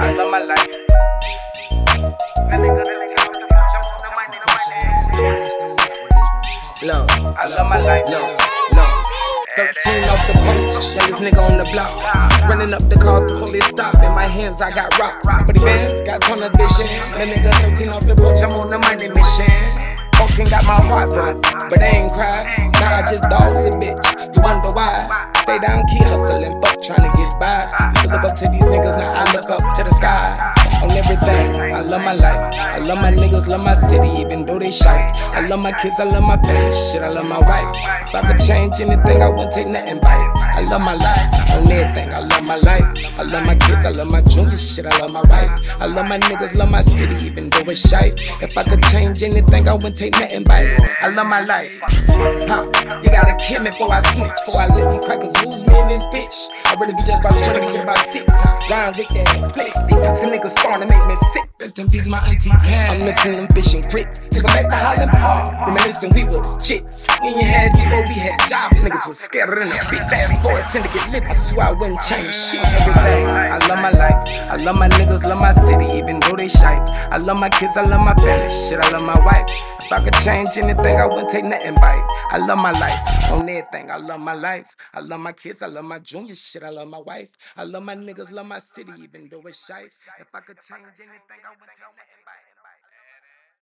I love my life. Low, I love my life. Low, low. 13 off the punch, youngest nigga on the block. Running up the cars, police stop. In my hands, I got rocks. Pretty bands, got ton of vision. That nigga 13 off the punch, I'm on the money mission. 14 got my heart broke, but they ain't cry. Now I just dogs a bitch. You wonder why? Stay down, keep hustling, fuck trying to get by. You look up to these niggas, now I love my life. I love my niggas, love my city, even though they shite. I love my kids, I love my family. Shit, I love my wife. If I could change anything, I wouldn't take nothing by it. I love my life, on everything. I love my life. I love my kids, I love my junior shit, I love my wife. I love my niggas, love my city, even though it's shite. If I could change anything, I wouldn't take nothing by it. I love my life. Huh, you gotta kill me before I snitch. Before I let these crackers lose me this bitch. I really be just about 20, get about six. Rhyme with that play. These niggas starting to make me sick. Rest in peace, my auntie Cat. I'm missing them fishing grits. Took them back to Holland Park. Reminiscing, we was chicks. When you had people, we had jobs. Niggas was scared in a big fast forward syndicate lip. I swear I wouldn't change shit. Everything. I love my life. I love my niggas, love my city, even though they shite. I love my kids, I love my family. Shit, I love my wife. If I could change anything, I wouldn't take nothing it. I love my life on everything. I love my life. I love my kids. I love my junior shit. I love my wife. I love my niggas. Love my city, even though it's shite. If I could change anything, I wouldn't take nothing.